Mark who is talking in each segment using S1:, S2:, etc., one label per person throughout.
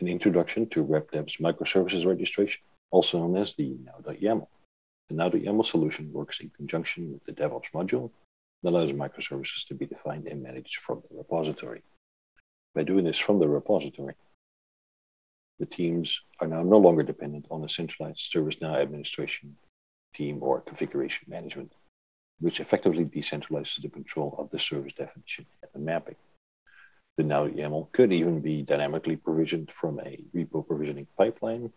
S1: an introduction to RapDev's microservices registration, also known as the now.yaml. The now.yaml solution works in conjunction with the DevOps module that allows microservices to be defined and managed from the repository. By doing this from the repository, the teams are now no longer dependent on a centralized ServiceNow administration team or configuration management, which effectively decentralizes the control of the service definition and the mapping. The now YAML could even be dynamically provisioned from a repo provisioning pipeline,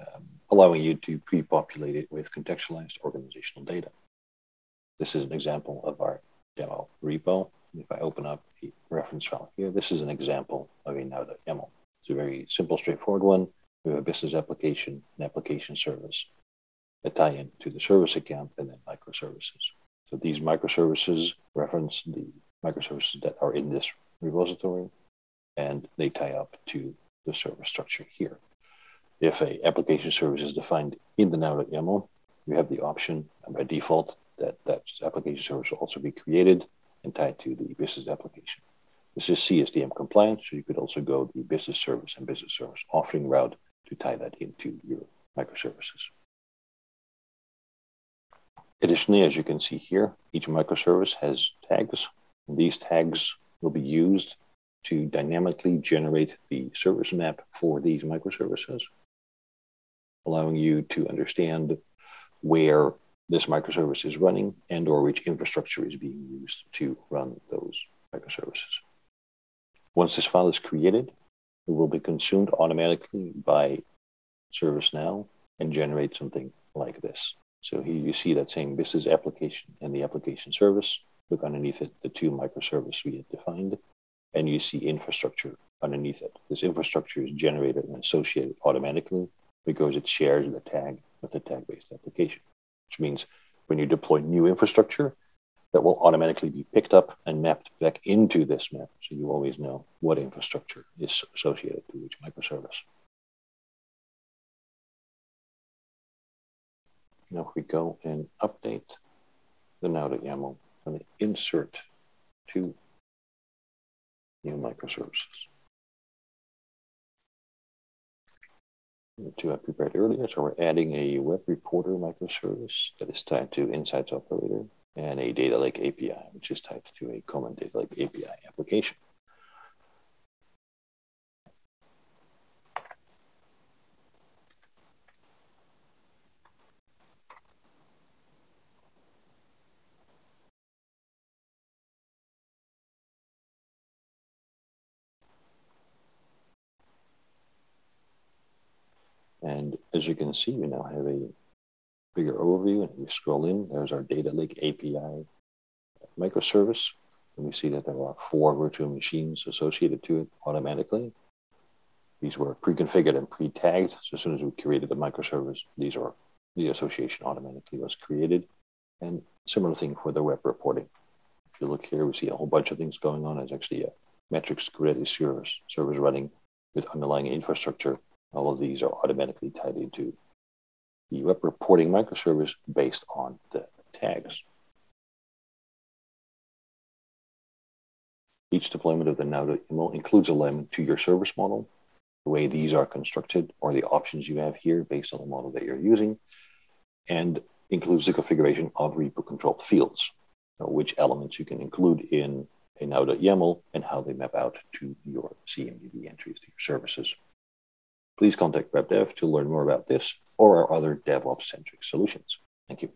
S1: um, allowing you to pre-populate it with contextualized organizational data. This is an example of our demo repo. If I open up a reference file here, this is an example of a now.yaml. It's a very simple, straightforward one. We have a business application, an application service, a tie-in to the service account, and then microservices. So these microservices reference the microservices that are in this repository, and they tie up to the service structure here. If a application service is defined in the now.yaml, you have the option by default that that application service will also be created and tied to the business application. This is CSDM compliant, so you could also go the business service and business service offering route to tie that into your microservices. Additionally, as you can see here, each microservice has tags. These tags will be used to dynamically generate the service map for these microservices, allowing you to understand where this microservice is running and or which infrastructure is being used to run those microservices. Once this file is created, it will be consumed automatically by ServiceNow and generate something like this. So here you see that same business application and the application service. Look underneath it, the two microservices we had defined, and you see infrastructure underneath it. This infrastructure is generated and associated automatically because it shares the tag with the tag-based application, which means when you deploy new infrastructure, that will automatically be picked up and mapped back into this map. So you always know what infrastructure is associated to each microservice. Now if we go and update the now.yaml, I'm insert two new microservices. The two I prepared earlier, so we're adding a web reporter microservice that is tied to Insights Operator and a data lake API, which is tied to a common data lake API application. And as you can see, we now have a bigger overview and we scroll in, there's our data lake API microservice. And we see that there are four virtual machines associated to it automatically. These were pre-configured and pre-tagged. So as soon as we created the microservice, these are the association automatically was created. And similar thing for the web reporting. If you look here, we see a whole bunch of things going on. It's actually a metrics Kubernetes service, service running with underlying infrastructure. All of these are automatically tied into the web reporting microservice based on the tags. Each deployment of the now.yaml includes a alignment to your service model, the way these are constructed, or the options you have here based on the model that you're using, and includes the configuration of repo controlled fields, which elements you can include in a now.yaml and how they map out to your CMDB entries to your services. Please contact RapDev to learn more about this or our other DevOps centric solutions. Thank you.